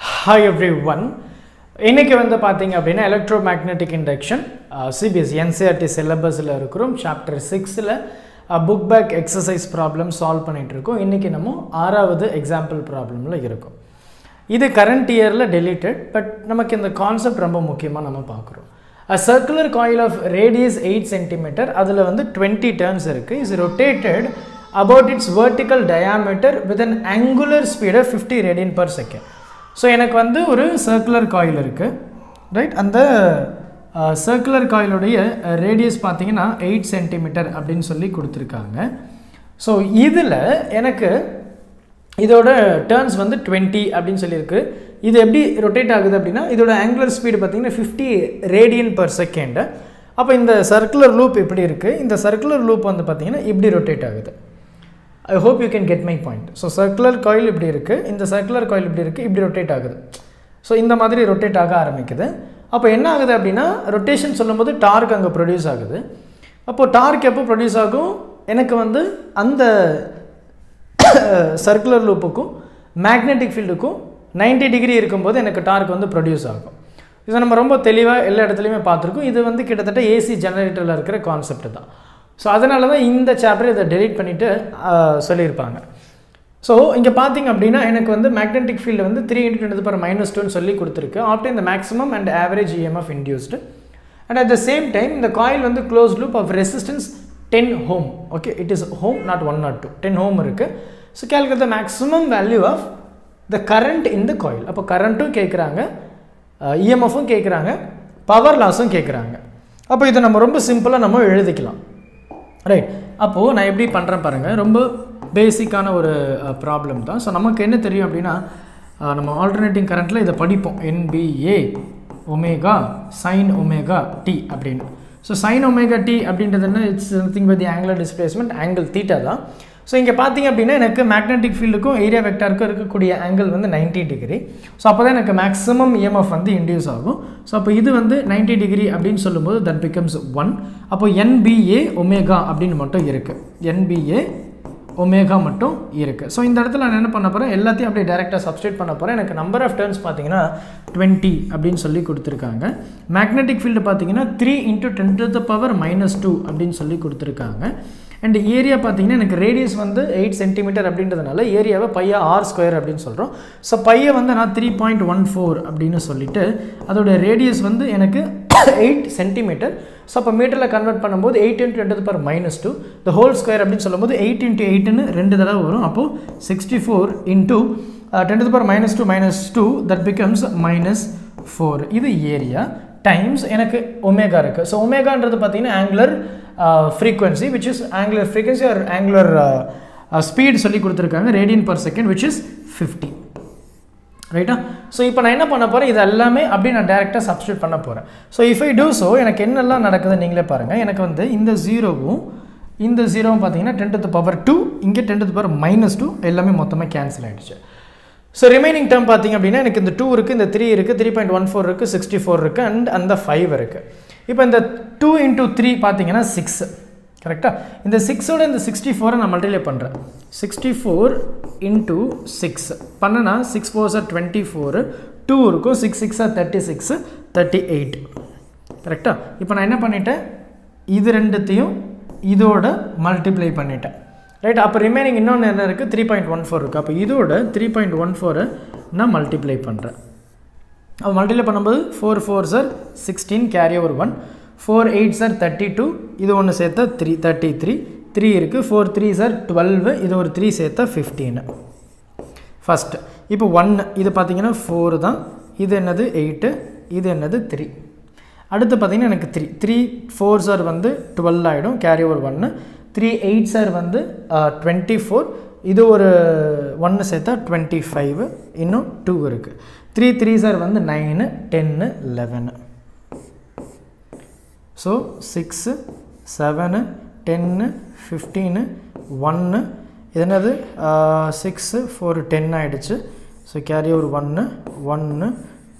Hi every one இன்றைக்கி வந்து பார்த்தீங்க அப்படின்னா electro magnetic induction CBSE NCERT சிலபஸில் இருக்கிறோம். சாப்டர் சிக்ஸில் book back exercise problem solve பண்ணிகிட்டு இருக்கோம். இன்றைக்கி நம்ம ஆறாவது எக்ஸாம்பிள் ப்ராப்ளமில் இருக்கும். இது கரண்ட் இயரில் டெலிட்டட் பட் நமக்கு இந்த கான்செப்ட் ரொம்ப முக்கியமாக நம்ம பார்க்குறோம் a circular coil of radius eight centimetre அதில் வந்து டுவெண்ட்டி டர்ன்ஸ் இருக்குது is rotated about its vertical diameter with an angular speed of 50 radian per second. So எனக்கு வந்து ஒரு சர்க்குலர் காயில் இருக்குது ரைட் அந்த சர்க்குலர் காயிலுடைய ரேடியஸ் பார்த்தீங்கன்னா எயிட் சென்டிமீட்டர் அப்படின்னு சொல்லி கொடுத்துருக்காங்க. ஸோ இதில் எனக்கு இதோட டேர்ன்ஸ் வந்து டுவெண்ட்டி அப்படின்னு சொல்லியிருக்கு. இது எப்படி ரொட்டேட் ஆகுது அப்படின்னா இதோட ஆங்குலர் ஸ்பீடு பார்த்தீங்கன்னா ஃபிஃப்டி ரேடியன் பர் செகண்டு அப்போ இந்த சர்க்குலர் லூப் இப்படி இருக்குது இந்த சர்க்குலர் லூப் வந்து பார்த்திங்கன்னா இப்படி ரொட்டேட் ஆகுது. I hope you can get my point so circular coil இப்படி இருக்குது இந்த சர்க்குலர் காயில் இப்படி இருக்குது இப்படி ரொட்டேட் ஆகுது. ஸோ இந்த மாதிரி ரொட்டேட் ஆக ஆரம்பிக்குது. அப்போ என்ன ஆகுது அப்படின்னா ரொட்டேஷன் சொல்லும்போது டார்க் அங்கே ப்ரொடியூஸ் ஆகுது. அப்போது டார்க் எப்போ ப்ரொடியூஸ் ஆகும்? எனக்கு வந்து அந்த சர்க்குலர் லூப்புக்கும் மேக்னெட்டிக் ஃபீல்டுக்கும் 90 டிகிரி இருக்கும்போது எனக்கு டார்க் வந்து ப்ரொடியூஸ் ஆகும். இதை நம்ம ரொம்ப தெளிவாக எல்லா இடத்துலையுமே பார்த்துருக்கோம். இது வந்து கிட்டத்தட்ட ஏசி ஜெனரேட்டரில் இருக்கிற கான்செப்ட் தான். ஸோ அதனால தான் இந்த சாப்டர் இதை டெலீட் பண்ணிவிட்டு சொல்லியிருப்பாங்க. ஸோ இங்கே பார்த்தீங்க அப்படின்னா எனக்கு வந்து மேக்னெட்டிக் ஃபீல்டு வந்து three into ten power minus டூன்னு சொல்லி கொடுத்துருக்கு. ஆஃப்டர் இந்த maximum and average EMF induced and at the same time இந்த காயில் வந்து close loop of resistance ten ohm okay it is ohm not one not two ten ohm இருக்குது so calculate the maximum value of the current in the coil அப்போ கரண்ட்டும் கேட்குறாங்க இஎம்எஃப்பும் கேட்குறாங்க power லாஸும் கேட்குறாங்க அப்போ இதை நம்ம ரொம்ப சிம்பிளாக நம்ம எழுதிக்கலாம். ரைட் அப்போது நான் எப்படி பண்ணுறேன் பாருங்கள் ரொம்ப பேசிக்கான ஒரு ப்ராப்ளம் தான். ஸோ நமக்கு என்ன தெரியும் அப்படின்னா நம்ம ஆல்டர்னேட்டிங் கரண்ட்டில் இதை படிப்போம். NBA omega sine omega t அப்படின்னு. ஸோ சைன் ஒமேகா டி அப்படின்றது என்ன? It's nothing by the angular displacement angle theta தான். ஸோ இங்கே பார்த்தீங்க அப்படின்னா எனக்கு மேக்னெட்டிக் ஃபீல்டுக்கும் ஏரியா வெக்டாருக்கும் இருக்கக்கூடிய ஆங்கிள் வந்து நைன்ட்டி டிகிரி ஸோ அப்போ தான் எனக்கு மேக்ஸிமம் இஎம்எஃப் வந்து இன்டியூஸ் ஆகும். ஸோ அப்போ இது வந்து நைன்ட்டி டிகிரி அப்படின்னு சொல்லும்போது தட் பிகம்ஸ் ஒன் அப்போ என்பிஏ ஒமேகா அப்படின்னு மட்டும் இருக்குது என்பிஏ ஒமேகா மட்டும் இருக்குது ஸோ இந்த இடத்துல நான் என்ன பண்ண போகிறேன் எல்லாத்தையும் அப்படியே டேரெக்டாக சப்ஸ்டேட் பண்ண போகிறேன் எனக்கு நம்பர் ஆஃப் டேர்ன்ஸ் பார்த்தீங்கன்னா டுவெண்ட்டி அப்படின்னு சொல்லி கொடுத்துருக்காங்க. மேக்னெட்டிக் ஃபீல்டு பார்த்தீங்கன்னா three into ten to the power minus two அப்படின்னு சொல்லி கொடுத்துருக்காங்க. அண்ட் ஏரியா பார்த்தீங்கன்னா எனக்கு ரேடியஸ் வந்து எயிட் சென்டிமீட்டர் அப்படின்றதுனால ஏரியாவை பையா ஆர் ஸ்கொயர் அப்படின்னு சொல்கிறோம் ஸோ பையை வந்து நான் த்ரீ பாயிண்ட் ஒன் ஃபோர் அப்படின்னு சொல்லிட்டு அதோட ரேடியஸ் வந்து எனக்கு எயிட் சென்டிமீட்டர் ஸோ அப்போ மீட்டரில் கன்வெர்ட் பண்ணும்போது எயிட் இன்ட்டு ரெண்டு power minus two the whole square அப்படின்னு சொல்லும்போது எயிட் இன்ட்டு எயிட்டுன்னு ரெண்டு தடவை வரும். அப்போது sixty four into ten power minus two minus two that becomes minus four இது ஏரியா டைம்ஸ் எனக்கு ஒமேகா இருக்குது ஸோ ஒமேகான்றது பார்த்தீங்கன்னா angular frequency which is angular frequency or angular speed சொல்லி கொடுத்துருக்காங்க radian per second which is fifty ரைட்டா so இப்போ நான் என்ன பண்ண போகிறேன் இது எல்லாமே அப்படி நான் டேரெக்டாக சப்ஸ்டியூட் பண்ண போகிறேன் so if I do so எனக்கு என்னெல்லாம் நடக்குது நீங்களே பாருங்கள் எனக்கு வந்து இந்த ஜீரோவும் இந்த ஜீரோவும் பார்த்தீங்கன்னா டென் டு பவர் டூ இங்கே ten to power minus two எல்லாமே மொத்தமாக கேன்சல் ஆகிடுச்சு ஸோ ரிமைனிங் டேர்ம் பார்த்தீங்க அப்படின்னா எனக்கு இந்த டூ இருக்குது இந்த த்ரீ இருக்குது த்ரீ பாயிண்ட் ஒன் ஃபோர் இருக்குது சிக்ஸ்டி ஃபோர் இருக்குது அண்ட் அந்த ஃபைவ் இருக்குது இப்போ இந்த டூ இன்ட்டு த்ரீ பார்த்தீங்கன்னா சிக்ஸ் கரெக்டாக இந்த சிக்ஸோட இந்த சிக்ஸ்டி ஃபோரை நான் மல்டிப்ளை பண்ணுறேன் சிக்ஸ்டி ஃபோர் இன்ட்டு சிக்ஸ் பண்ணனா சிக்ஸ் ஃபோர் சார் டுவெண்ட்டி ஃபோரு டூ இருக்கும். சிக்ஸ் சிக்ஸாக தேர்ட்டி சிக்ஸு தேர்ட்டி எயிட் கரெக்டாக இப்போ நான் என்ன பண்ணிட்டேன்? இது ரெண்டுத்தையும் இதோட மல்டிப்ளை பண்ணிட்டேன். ரைட் அப்போ ரிமைனிங் இன்னொன்று என்ன இருக்குது த்ரீ பாயிண்ட் ஒன் ஃபோர் இருக்குது அப்போ இதோட த்ரீ பாயிண்ட் ஒன் ஃபோரை நான் மல்டிப்ளை பண்ணுறேன் அப்போ மல்டிப்ளை பண்ணும்போது four four sir sixteen carry over one four eight sir thirty two இது ஒன்று சேர்த்தா த்ரீ தேர்ட்டி த்ரீ த்ரீ இருக்குது ஃபோர் த்ரீ சார் டுவெல்வு இது ஒரு த்ரீ சேர்த்தா ஃபிஃப்டீனு ஃபஸ்ட்டு இப்போ ஒன்று இது பார்த்தீங்கன்னா ஃபோர் தான். இது என்னது எயிட்டு இது என்னது த்ரீ அடுத்து பார்த்தீங்கன்னா எனக்கு த்ரீ த்ரீ ஃபோர் சார் வந்து டுவெல் ஆகிடும் கேரி ஓவர் ஒன்று த்ரீ எயிட் சார் வந்து டுவெண்ட்டி ஃபோர் இது ஒரு ஒன்று சேர்த்தா டுவெண்ட்டி ஃபைவ் இன்னும் டூ இருக்குது த்ரீ த்ரீ சார் வந்து nine ten eleven so six seven ten fifteen ஒன்று இது என்னது? சிக்ஸு ஃபோர் டென் ஆகிடுச்சு ஸோ கேரி ஒரு ஒன்று ஒன்று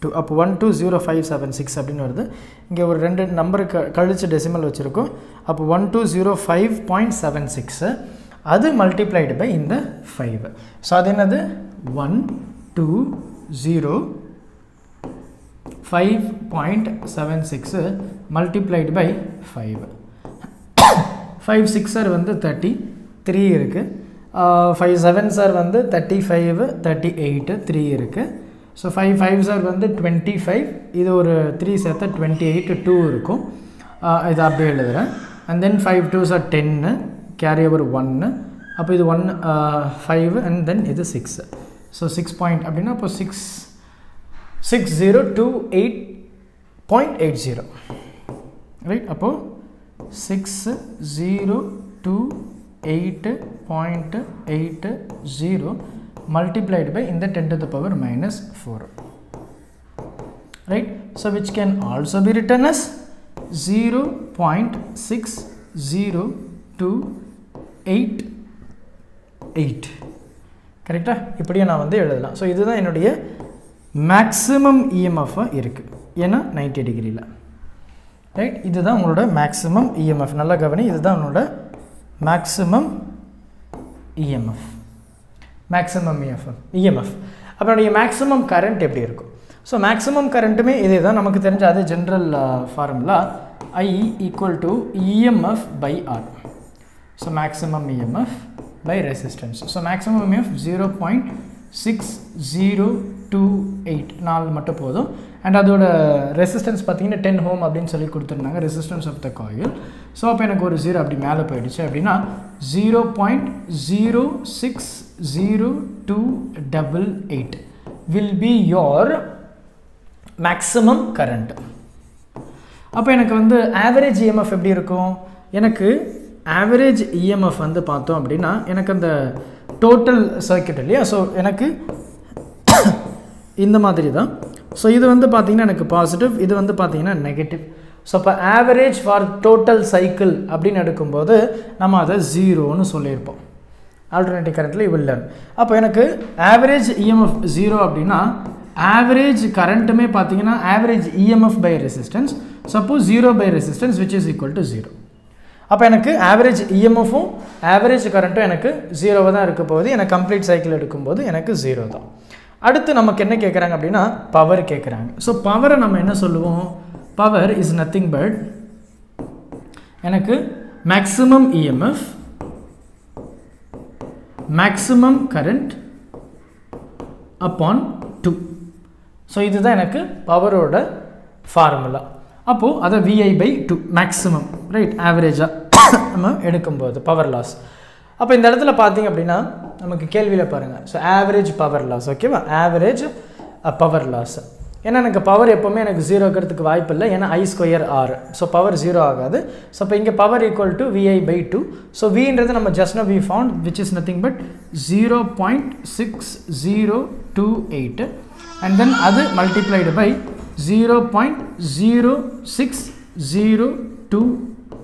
டூ அப்போ one two zero five seven six அப்படின்னு வருது. இங்கே ஒரு ரெண்டு நம்பரு க கழிச்சு டெசிமல் வச்சுருக்கோம். அப்போ one two zero five point seven six அது மல்டிப்ளைடு பை இந்த ஃபைவ் ஸோ அது என்னது? One two zero five point seven six multiplied by five five six sir வந்து தேர்ட்டி த்ரீ இருக்குது ஃபைவ் செவன் சார் வந்து thirty five thirty eight three இருக்குது so five five சார் வந்து டுவெண்ட்டி ஃபைவ் இது ஒரு த்ரீ சேர்த்தா டுவெண்ட்டி எயிட் டூ இருக்கும் இது அப்படியே எழுதுகிறேன் and then five twos are ten carry over ஒன்று அப்போ இது ஒன் ஃபைவ் அண்ட் தென் இது சிக்ஸு ஸோ சிக்ஸ் பாயிண்ட் அப்படின்னா அப்போ six six zero two eight point eight zero right அப்போது six zero two eight point eight zero multiplied by in the 10 to the power minus 4 right? So which can also be written as 0.6028 கரெக்டாக இப்படியே நான் வந்து எழுதலாம். So இதுதான் என்னுடைய maximum இஎம்எஃபாக இருக்குது ஏன்னா நைன்டி டிகிரியில் ரைட் இதுதான் உங்களோட மேக்ஸிமம் இஎம்எஃப் நல்லா கவனி. இதுதான் உங்களோட maximum EMF maximum EFF EMF அப்புறம் என்னுடைய மேக்ஸிமம் கரண்ட் எப்படி இருக்கும்? ஸோ மேக்ஸிமம் கரண்ட்டுமே இதே தான் நமக்கு தெரிஞ்ச அதே general formula I equal to EMF by R so maximum EMF by resistance so maximum EMF zero point six zero two eight நாலு மட்டும் போதும். அண்ட் அதோட ரெசிஸ்டன்ஸ் பார்த்தீங்கன்னா டென் ஹோம் அப்படின்னு சொல்லி கொடுத்துருந்தாங்க resistance of the coil so அப்போ எனக்கு ஒரு ஜீரோ அப்படி மேலே போயிடுச்சு அப்படின்னா zero point zero six zero two double eight will be your maximum current அப்போ எனக்கு வந்து ஆவரேஜ் இஎம்எஃப் எப்படி இருக்கும்? எனக்கு ஆவரேஜ் இஎம்எஃப் வந்து பார்த்தோம் அப்படின்னா எனக்கு அந்த டோட்டல் சர்க்கியூட் இல்லையா? ஸோ எனக்கு இந்த மாதிரி தான். ஸோ இது வந்து பார்த்திங்கன்னா எனக்கு பாசிட்டிவ் இது வந்து பார்த்திங்கன்னா நெகட்டிவ் ஸோ இப்போ ஆவரேஜ் ஃபார் டோட்டல் சைக்கிள் அப்படின்னு எடுக்கும்போது நம்ம அதை ஜீரோன்னு சொல்லியிருப்போம். ஆல்டர்னேட்டிவ் கரண்ட்டில் வில் லேர்ன் அப்போ எனக்கு ஆவரேஜ் இஎம்எஃப் ஜீரோ அப்படின்னா ஆவரேஜ் கரண்ட்டுமே பார்த்தீங்கன்னா average EMF by resistance suppose zero by resistance which is equal to zero அப்போ எனக்கு ஆவரேஜ் இஎம்எஃப்பும் ஆவரேஜ் கரண்ட்டும் எனக்கு ஜீரோவாக தான் இருக்க போகுது. எனக்கு கம்ப்ளீட் சைக்கிள் எடுக்கும்போது எனக்கு ஜீரோ தான். அடுத்து நமக்கு என்ன கேட்குறாங்க அப்படின்னா பவர் கேட்குறாங்க ஸோ பவரை நம்ம என்ன சொல்லுவோம்? பவர் இஸ் நத்திங் பட் எனக்கு maximum EMF maximum current upon two so இதுதான் எனக்கு பவரோட ஃபார்முலா அப்போது அதை VI by two maximum right ஆவரேஜாக நம்ம எடுக்கும்போது பவர் லாஸ் அப்போ இந்த இடத்துல பார்த்தீங்க அப்படின்னா நமக்கு கேள்வியில் பாருங்கள் ஸோ ஆவரேஜ் பவர் லாஸ் ஓகேவா ஆவரேஜ் பவர் லாஸ் ஏன்னா எனக்கு பவர் எப்போவுமே எனக்கு ஜீரோ இருக்கிறதுக்கு வாய்ப்பு இல்லை. ஏன்னா I square R so power zero ஆகாது. ஸோ இப்போ இங்கே power equal to VI by two so வின்றது நம்ம just we found which is nothing but zero point six zero two eight and then அது multiplied by zero point zero six zero two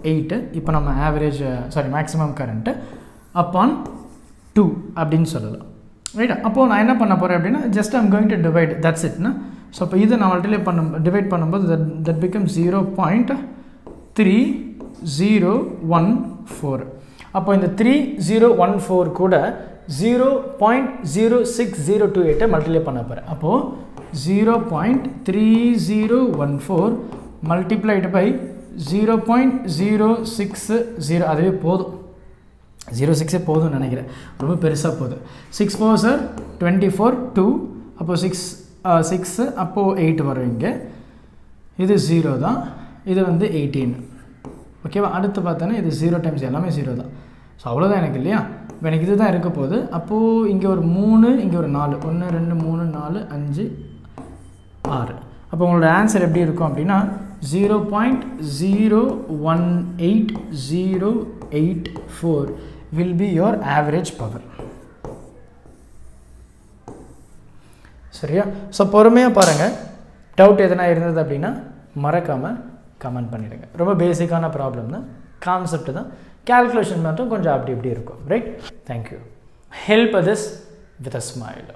eight இப்போ நம்ம average sorry maximum current upon two அப்படின்னு சொல்லலாம். ரைட்டா அப்போது நான் என்ன பண்ண போகிறேன் அப்படின்னா just I'm going to divide that's இட்னா so இப்போ இதை நான் மல்டிலே பண்ண டிவைட் பண்ணும்போது that that become zero point three zero one four அப்போ இந்த த்ரீ ஜீரோ ஒன் ஃபோர் கூட zero point zero six zero two எயிட்டை multiply பண்ண போகிறேன் அப்போது zero point three zero one four multiplied by zero point zero six zero அதுவே போதும். Zero சிக்ஸே போதும்னு நினைக்கிறேன். ரொம்ப பெருசாக போகுது சிக்ஸ் ஃபோர் சார் டுவெண்ட்டி ஃபோர் டூ அப்போது சிக்ஸ் சிக்ஸு அப்போது எயிட் வரும் இங்கே. இது ஜீரோ தான். இது வந்து எயிட்டீன் ஓகேவா அடுத்து பார்த்தோன்னா இது ஜீரோ டைம்ஸ் எல்லாமே ஜீரோ தான். ஸோ அவ்வளோதான் எனக்கு இல்லையா? இப்போ எனக்கு இது தான் இருக்க போகுது. அப்போது இங்கே ஒரு மூணு இங்கே ஒரு நாலு. ஒன்று ரெண்டு மூணு நாலு அஞ்சு ஆறு. அப்போ உங்களோட ஆன்சர் எப்படி இருக்கும் அப்படின்னா zero point zero one eight zero eight four will be average power சரியா? ஸோ பொறுமையாக பாருங்கள் டவுட் எதனா இருந்தது அப்படின்னா மறக்காமல் கமெண்ட் பண்ணிடுங்க. ரொம்ப பேசிக்கான ப்ராப்ளம் தான். கான்செப்ட் தான். கேல்குலேஷன் மட்டும் கொஞ்சம் அப்படி இப்படி இருக்கும். Right thank you help this with a smile